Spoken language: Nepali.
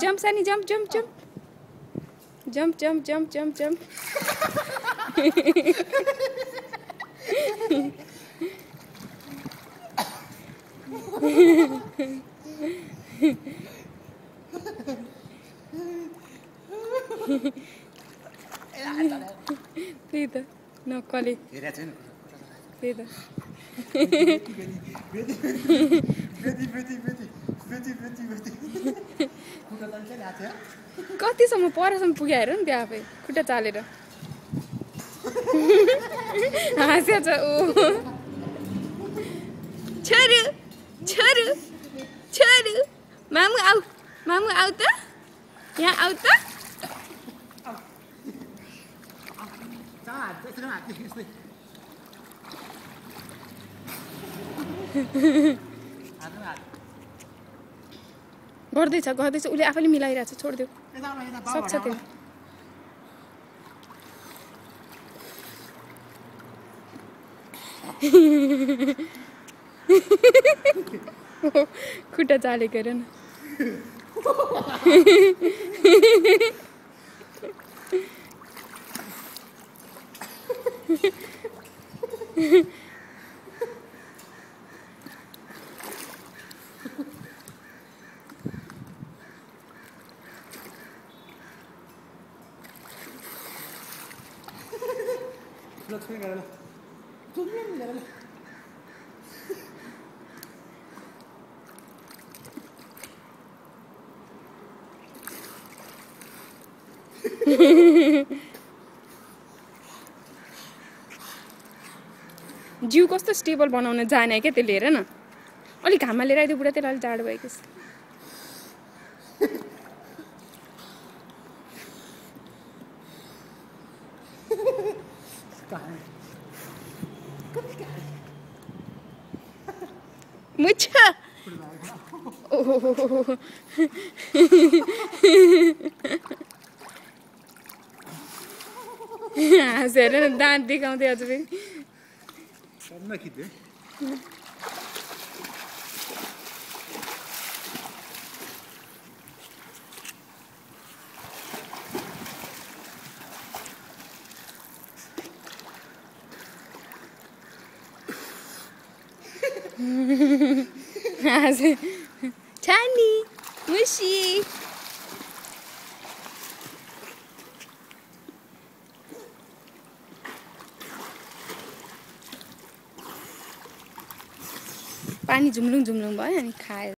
Jump, Sunny, jump, jump, jump. Jump, jump, jump, jump, jump. Frida, no, Collie. Frida. कतिसम्म परसम्म पुग्यो हेर नि त्यो आफै खुट्टा चालेर। हाँस्यो छ ऊ। छोरु छोरु छोरु। मामु आऊ मामु आऊ त। यहाँ आऊ त। हात गर्दैछ गर्दैछ। उसले आफैले मिलाइरहेको छ छोडिदेऊ सक्छ त्यो। खुट्टा चालेको हेर न। ल छोरी गरेर ल चुम्लिम गरेर ल जिउ कस्तो स्टेबल बनाउन जाने क्या त्यसले हेर न? अलिक घाममा लिएर आइदियो बुढा त्यसलाई अलिक जाडो भएको छ। कहाँ मुछ ओहो हाँसेर दाँत देखाउँदै अझ फेरि Tiny, mushy. पानी झुम्लुङ झुम्लुङ भयो अनि खायो